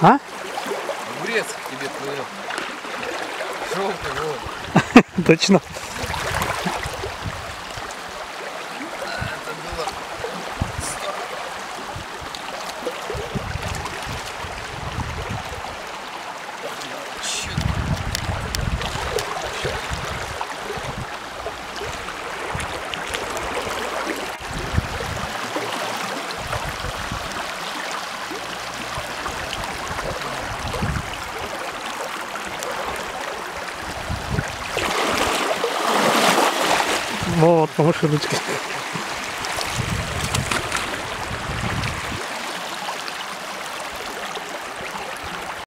А? Огурец тебе плывет. Желтый, вот. Точно. Вот, по машиночке.